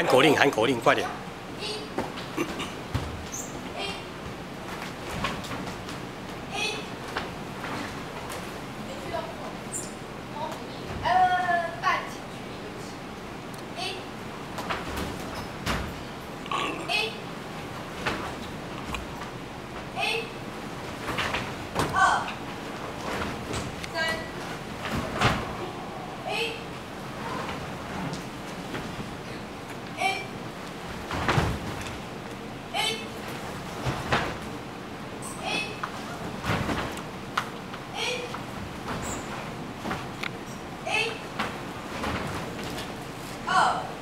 喊口令，喊口令，快点。 아!